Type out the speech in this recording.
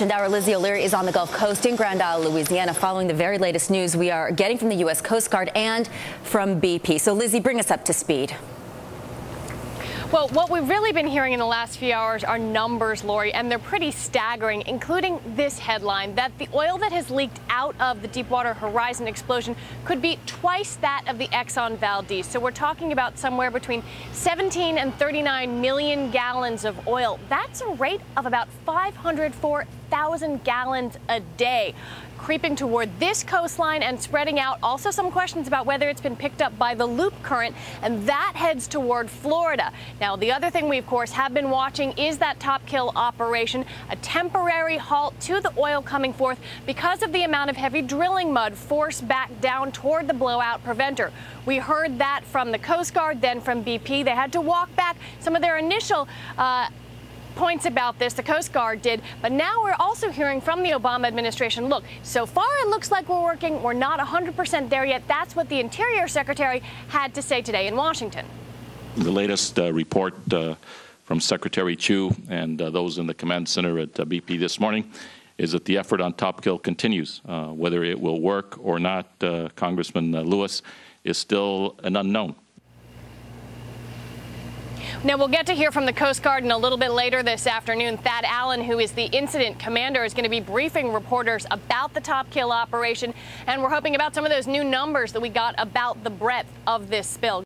Our Lizzie O'Leary is on the Gulf Coast in Grand Isle, Louisiana, following the very latest news we are getting from the U.S. Coast Guard and from BP. So, Lizzie, bring us up to speed. Well, what we've really been hearing in the last few hours are numbers, Lori, and they're pretty staggering, including this headline that the oil that has leaked out of the Deepwater Horizon explosion could be twice that of the Exxon Valdez. So we're talking about somewhere between 17 and 39 million gallons of oil. That's a rate of about 504,000 gallons a day creeping toward this coastline and spreading out. Also, some questions about whether it's been picked up by the loop current, and that heads toward Florida. Now, the other thing we, of course, have been watching is that top kill operation, a temporary halt to the oil coming forth because of the amount of heavy drilling mud forced back down toward the blowout preventer. We heard that from the Coast Guard, then from BP. They had to walk back some of their initial uh, points about this, the Coast Guard did, but now we're also hearing from the Obama administration, look, so far it looks like we're working, we're not 100% there yet. That's what the Interior Secretary had to say today in Washington. The latest uh, report uh, from Secretary Chu and uh, those in the command center at BP this morning is that the effort on Top Kill continues. Whether it will work or not, Congressman Lewis, is still an unknown. Now, we'll get to hear from the Coast Guard in a little bit later this afternoon. Thad Allen, who is the incident commander, is going to be briefing reporters about the Top Kill operation. And we're hoping about some of those new numbers that we got about the breadth of this spill.